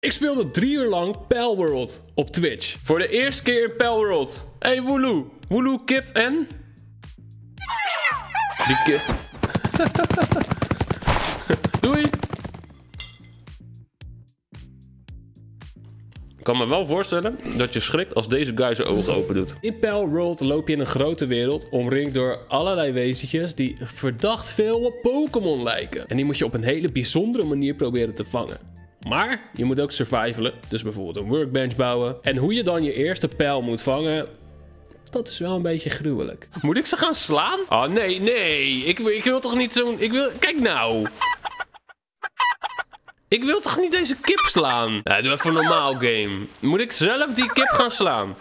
Ik speelde drie uur lang Palworld op Twitch. Voor de eerste keer in Palworld. Hey Wooloo. Wooloo, kip en... Die kip... Doei. Ik kan me wel voorstellen dat je schrikt als deze guy zijn ogen open doet. In Palworld loop je in een grote wereld omringd door allerlei wezentjes die verdacht veel op Pokémon lijken. En die moet je op een hele bijzondere manier proberen te vangen. Maar je moet ook survivalen, dus bijvoorbeeld een workbench bouwen. En hoe je dan je eerste pijl moet vangen, dat is wel een beetje gruwelijk. Moet ik ze gaan slaan? Oh nee, nee. Ik, ik wil toch niet zo'n... Ik wil... Kijk nou. Ik wil toch niet deze kip slaan? Ja, doe even normaal game. Moet ik zelf die kip gaan slaan?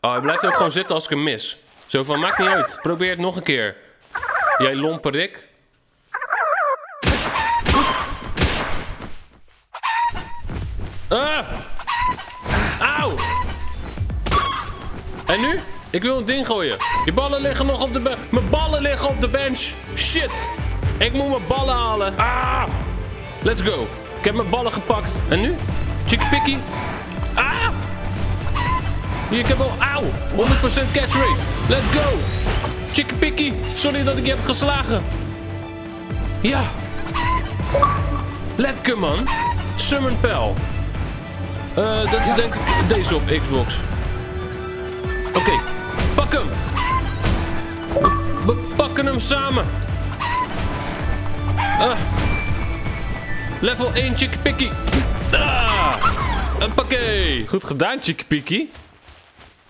Oh, hij blijft ook gewoon zitten als ik hem mis. Zo van, maakt niet uit. Probeer het nog een keer. Jij lompe Rick. Ah! Auw! En nu? Ik wil een ding gooien. Die ballen liggen nog op de bench. Mijn ballen liggen op de bench. Shit. Ik moet mijn ballen halen. Ah! Let's go. Ik heb mijn ballen gepakt. En nu? Chicky picky. Ah! Hier, ik heb al... Auw! 100% catch rate. Let's go. Chicky picky. Sorry dat ik je heb geslagen. Ja. Lekker man. Summon Pel. Uh, dat is denk ik deze op Xbox. Oké, pak hem. We, pakken hem samen. Uh. Level 1 Chicky Picky. Ah. Een pakket. Goed gedaan, Chicky Picky.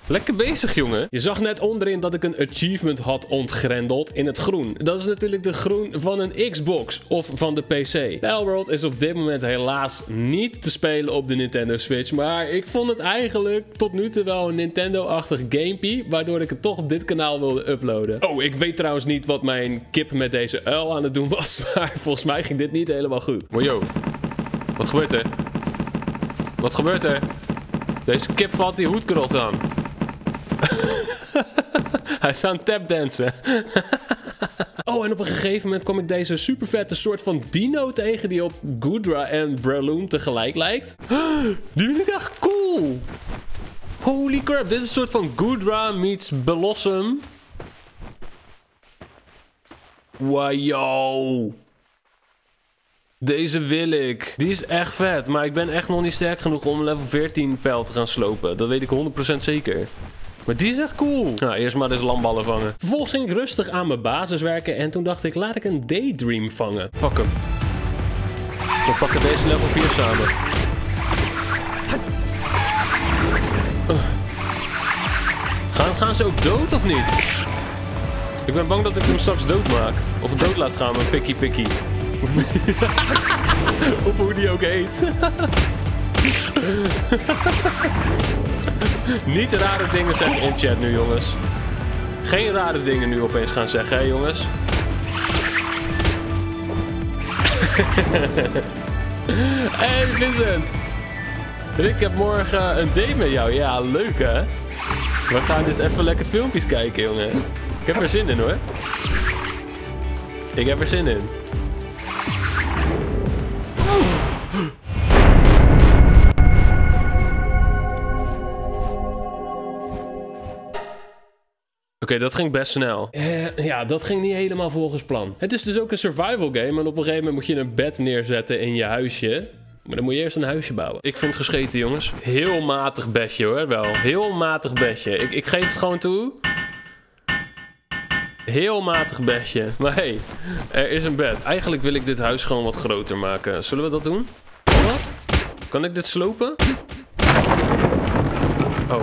Lekker bezig, jongen. Je zag net onderin dat ik een achievement had ontgrendeld in het groen. Dat is natuurlijk de groen van een Xbox of van de PC. Palworld is op dit moment helaas niet te spelen op de Nintendo Switch. Maar ik vond het eigenlijk tot nu toe wel een Nintendo-achtig gamepie. Waardoor ik het toch op dit kanaal wilde uploaden. Oh, ik weet trouwens niet wat mijn kip met deze uil aan het doen was. Maar volgens mij ging dit niet helemaal goed. Maar yo, wat gebeurt er? Wat gebeurt er? Deze kip valt die hoedkrot aan. Hij is aan tapdansen. oh, en op een gegeven moment kwam ik deze super vette soort van dino tegen die op Goodra en Breloom tegelijk lijkt. Die vind ik echt cool. Holy crap, dit is een soort van Goodra meets Blossom. Wow. Deze wil ik. Die is echt vet, maar ik ben echt nog niet sterk genoeg om level 14 pijl te gaan slopen. Dat weet ik 100% zeker. Maar die is echt cool. Nou, eerst maar eens landballen vangen. Vervolgens ging ik rustig aan mijn basis werken. En toen dacht ik, laat ik een Daydream vangen. Pak hem. We pakken deze level 4 samen. Uh. Gaan, gaan ze ook dood of niet? Ik ben bang dat ik hem straks dood maak. Of dood laat gaan met Pikky Pikky. of hoe die ook heet. Niet rare dingen zeggen in chat nu, jongens. Geen rare dingen nu opeens gaan zeggen, hè, jongens. hey, Vincent. Ik heb morgen een date met jou. Ja, leuk, hè? We gaan dus even lekker filmpjes kijken, jongen. Ik heb er zin in, hoor. Ik heb er zin in. Oké, dat ging best snel. Uh, ja, dat ging niet helemaal volgens plan. Het is dus ook een survival game. En op een gegeven moment moet je een bed neerzetten in je huisje. Maar dan moet je eerst een huisje bouwen. Ik vind het gescheten, jongens. Heel matig bedje, hoor. Wel. Heel matig bedje. Ik, ik geef het gewoon toe. Heel matig bedje. Maar hé, hey, er is een bed. Eigenlijk wil ik dit huis gewoon wat groter maken. Zullen we dat doen? Wat? Kan ik dit slopen? Oh.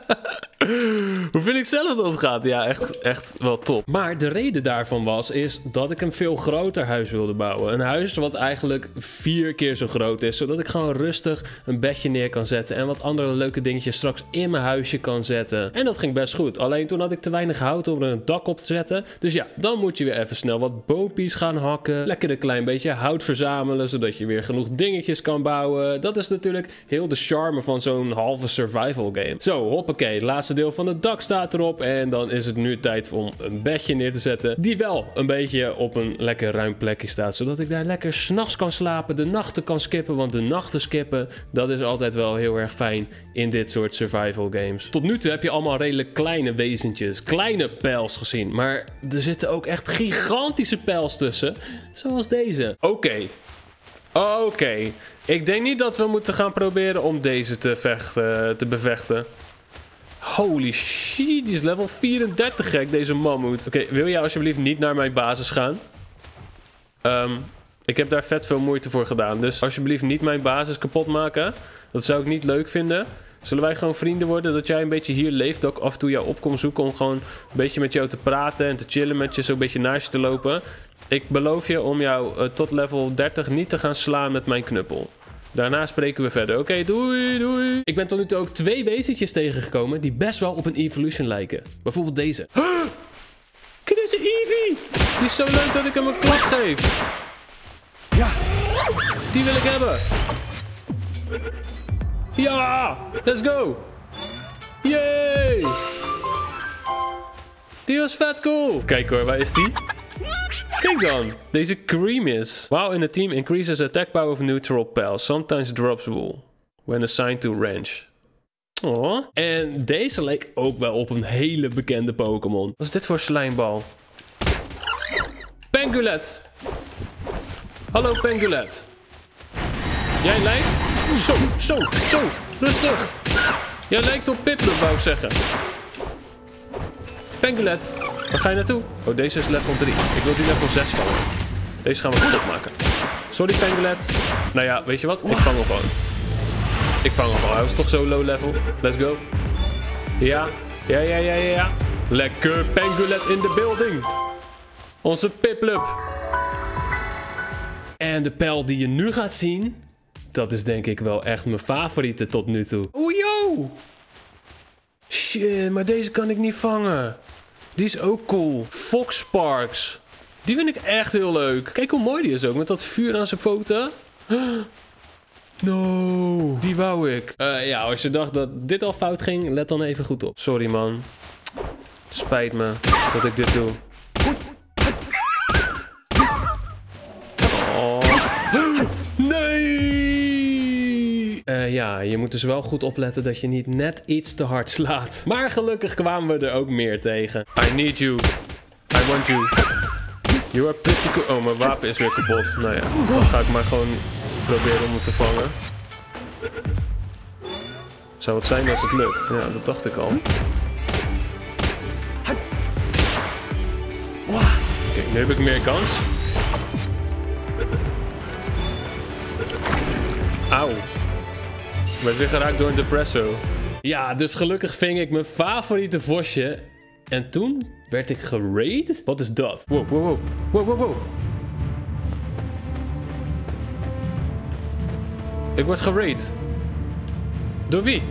ik zelf dat gaat. Ja, echt, echt wel top. Maar de reden daarvan was, is dat ik een veel groter huis wilde bouwen. Een huis wat eigenlijk vier keer zo groot is. Zodat ik gewoon rustig een bedje neer kan zetten. En wat andere leuke dingetjes straks in mijn huisje kan zetten. En dat ging best goed. Alleen toen had ik te weinig hout om er een dak op te zetten. Dus ja, dan moet je weer even snel wat boompjes gaan hakken. Lekker een klein beetje hout verzamelen. Zodat je weer genoeg dingetjes kan bouwen. Dat is natuurlijk heel de charme van zo'n halve survival game. Zo, hoppakee. Het laatste deel van het dak staat En dan is het nu tijd om een bedje neer te zetten. Die wel een beetje op een lekker ruim plekje staat. Zodat ik daar lekker s'nachts kan slapen. De nachten kan skippen. Want de nachten skippen, dat is altijd wel heel erg fijn in dit soort survival games. Tot nu toe heb je allemaal redelijk kleine wezentjes. Kleine pijls gezien. Maar er zitten ook echt gigantische pijls tussen. Zoals deze. Oké. Oké. Ik denk niet dat we moeten gaan proberen om deze te, vechten, te bevechten. Holy shit, die is level 34 gek, deze mammoet. Oké, wil jij alsjeblieft niet naar mijn basis gaan? Ehm, ik heb daar vet veel moeite voor gedaan. Dus alsjeblieft niet mijn basis kapot maken. Dat zou ik niet leuk vinden. Zullen wij gewoon vrienden worden? Dat jij een beetje hier leeft. Dat ik af en toe jou op kom zoeken om gewoon een beetje met jou te praten en te chillen met je. Zo'n beetje naast je te lopen. Ik beloof je om jou uh, tot level 30 niet te gaan slaan met mijn knuppel. Daarna spreken we verder. Oké, doei, doei. Ik ben tot nu toe ook twee wezentjes tegengekomen die best wel op een evolution lijken. Bijvoorbeeld deze. Kijk deze Eevee. Die is zo leuk dat ik hem een klap geef. Ja. Die wil ik hebben. Ja, let's go. Yay. Die was vet cool. Kijk hoor, waar is die? Kijk dan, deze cream is. Wow in a team increases attack power of neutral pals. Sometimes drops wool. When assigned to range. Oh. En deze leek ook wel op een hele bekende Pokémon. Wat is dit voor slijmbal? Pengulet! Hallo Pengulet. Jij lijkt... Zo, zo, zo. Rustig. Jij lijkt op Piplup, wou ik zeggen. Pengulet. Waar ga je naartoe? Oh, deze is level 3. Ik wil die level 6 vangen. Deze gaan we kapot maken. Sorry, Pengulet. Nou ja, weet je wat? Ik vang hem gewoon. Ik vang hem gewoon. Hij is toch zo low level. Let's go. Ja. Ja, ja, ja, ja, ja. Lekker Pengulet in de building. Onze Piplup. En de pijl die je nu gaat zien... Dat is denk ik wel echt mijn favoriete tot nu toe. Oeh, yo! Shit, maar deze kan ik niet vangen. Die is ook cool. Fox Sparks. Die vind ik echt heel leuk. Kijk hoe mooi die is ook, met dat vuur aan zijn foto. No, die wou ik. Uh, ja, als je dacht dat dit al fout ging, let dan even goed op. Sorry man. Spijt me dat ik dit doe. Ja, je moet dus wel goed opletten dat je niet net iets te hard slaat. Maar gelukkig kwamen we er ook meer tegen. I need you. I want you. You are pretty cool. Oh, mijn wapen is weer kapot. Nou ja, dan ga ik maar gewoon proberen om te vangen. Zou het zijn als het lukt? Ja, dat dacht ik al. Oké, nu heb ik meer kans. Auw. Werd weer geraakt door een depresso. Ja, dus gelukkig ving ik mijn favoriete vosje. En toen werd ik geraid? Wat is dat? Wow, wow, wow. Wow, wow, wow. Ik word geraid. Door wie?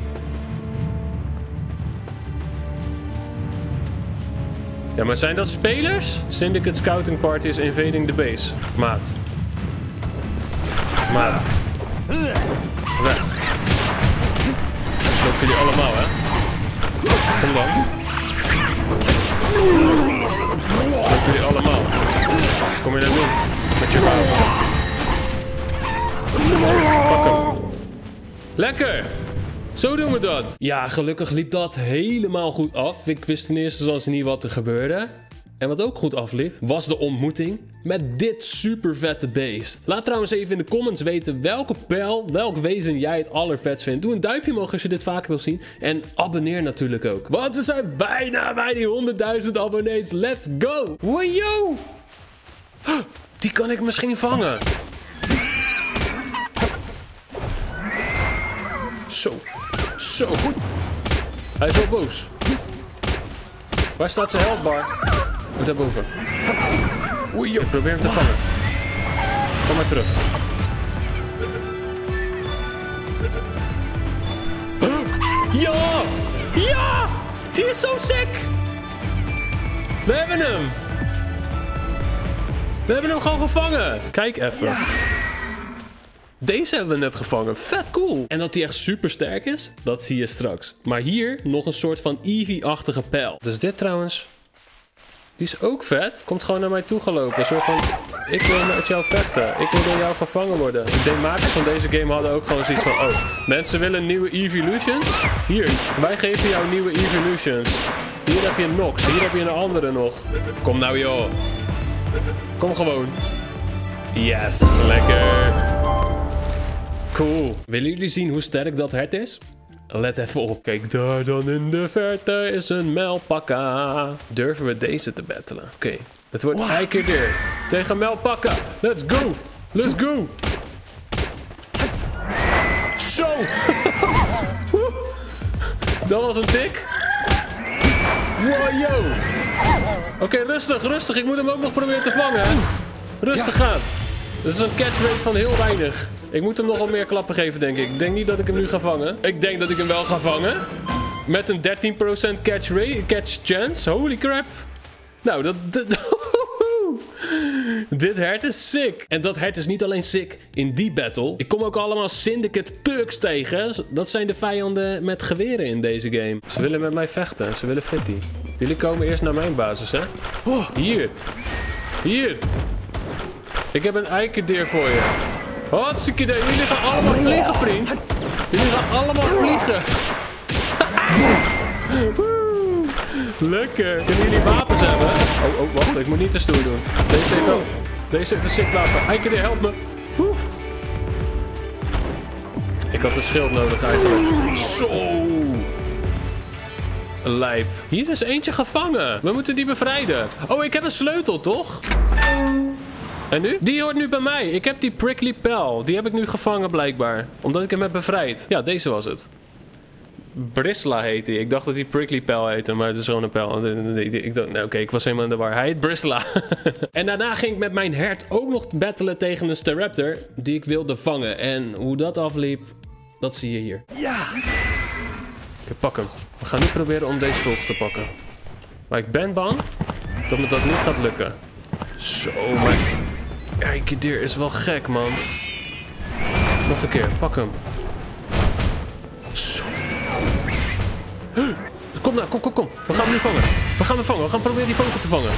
Ja, maar zijn dat spelers? Syndicate Scouting Party is invading the base. Maat. Maat. Weg. Jullie allemaal, hè? Kom dan. Slopen jullie allemaal. Kom je naar doen? Met je wapen. Pak hem. Lekker! Zo doen we dat. Ja, gelukkig liep dat helemaal goed af. Ik wist in eerste instantie niet wat er gebeurde. En wat ook goed afliep, was de ontmoeting met dit super vette beest. Laat trouwens even in de comments weten welke pijl, welk wezen jij het allervetst vindt. Doe een duimpje omhoog als je dit vaker wil zien. En abonneer natuurlijk ook. Want we zijn bijna bij die 100.000 abonnees. Let's go! Wow! Die kan ik misschien vangen. Zo. Zo. Hij is wel boos. Waar staat zijn heldbar? Oh, daarboven. Oei, joh. Ik probeer hem te vangen. Kom maar terug. Ja! Ja! Die is zo sick! We hebben hem! We hebben hem gewoon gevangen! Kijk even. Deze hebben we net gevangen. Vet cool. En dat hij echt super sterk is, dat zie je straks. Maar hier nog een soort van Eevee-achtige pijl. Dus dit trouwens, die is ook vet. Komt gewoon naar mij toe gelopen. Zo van, ik wil met jou vechten. Ik wil door jou gevangen worden. De makers van deze game hadden ook gewoon zoiets van... Oh, mensen willen nieuwe Evolutions? Hier, wij geven jou nieuwe Evolutions. Hier heb je een Nox. Hier heb je een andere nog. Kom nou joh. Kom gewoon. Yes, lekker. Cool. Willen jullie zien hoe sterk dat hert is? Let even op. Kijk, daar dan in de verte is een melpakka. Durven we deze te battelen? Oké. Het wordt wow. Eikerdeer tegen melpakka. Let's go. Let's go. Zo. dat was een tik. Wow, yo. Oké, rustig, rustig. Ik moet hem ook nog proberen te vangen. Rustig gaan. Dat is een catch rate van heel weinig. Ik moet hem nogal meer klappen geven, denk ik. Ik denk niet dat ik hem nu ga vangen. Ik denk dat ik hem wel ga vangen. Met een 13% catch, rate, catch chance. Holy crap. Nou, dat... dat Dit hert is sick. En dat hert is niet alleen sick in die battle. Ik kom ook allemaal Syndicate Turks tegen. Dat zijn de vijanden met geweren in deze game. Ze willen met mij vechten. Ze willen fitty. Jullie komen eerst naar mijn basis, hè? Oh, hier. Hier. Ik heb een eikendeer voor je. Hartstikke idee. Jullie gaan allemaal vliegen, vriend. Jullie gaan allemaal vliegen. Lekker. Kunnen jullie wapens hebben? Oh, oh, wacht. Ik moet niet te stoer doen. Deze heeft. Deze heeft een sick wapen. Eikendeer, help me. Ik had een schild nodig eigenlijk. Zo. Lijp. Hier is eentje gevangen. We moeten die bevrijden. Oh, ik heb een sleutel, toch? En nu? Die hoort nu bij mij. Ik heb die prickly pal. Die heb ik nu gevangen blijkbaar. Omdat ik hem heb bevrijd. Ja, deze was het. Brisla heet hij. Ik dacht dat hij prickly pal heette, maar het is gewoon een pijl. Ik dacht, nou, oké, ik was helemaal in de war. Hij heet Brisla. en daarna ging ik met mijn hert ook nog battelen tegen een Staraptor die ik wilde vangen. En hoe dat afliep, dat zie je hier. Ja! Ik pak hem. We gaan nu proberen om deze vogel te pakken. Maar ik ben bang dat me dat niet gaat lukken. Zo, maar... Eikendeer is wel gek, man. Nog een keer, pak hem. Zo. Kom nou, kom, kom, kom. We gaan hem nu vangen. We gaan hem vangen. We gaan proberen die vogel te vangen.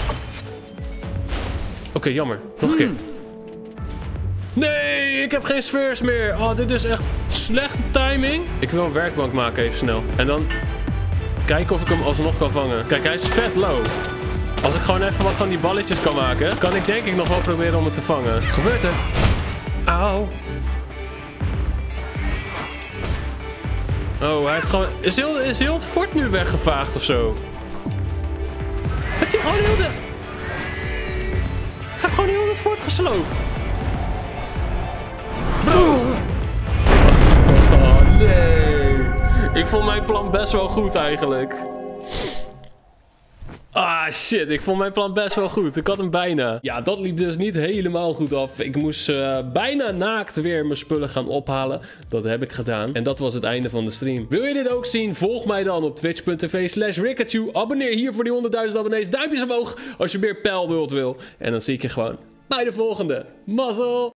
Oké, jammer. Nog een keer. Nee, ik heb geen sfeers meer. Oh, dit is echt slechte timing. Ik wil een werkbank maken even snel. En dan kijken of ik hem alsnog kan vangen. Kijk, hij is vet low. Als ik gewoon even wat van die balletjes kan maken, kan ik denk ik nog wel proberen om het te vangen. Wat gebeurt er? Auw. Oh, hij is gewoon... Is heel, is heel het fort nu weggevaagd of zo? Heeft hij gewoon heel de... Heeft gewoon heel het fort gesloopt. Oh, nee. Ik vond mijn plan best wel goed eigenlijk. Ah shit, ik vond mijn plan best wel goed. Ik had hem bijna. Ja, dat liep dus niet helemaal goed af. Ik moest uh, bijna naakt weer mijn spullen gaan ophalen. Dat heb ik gedaan. En dat was het einde van de stream. Wil je dit ook zien? Volg mij dan op twitch.tv slash Abonneer hier voor die 100.000 abonnees. Duimpjes omhoog als je meer pijl wilt wil. En dan zie ik je gewoon bij de volgende. Mazzel!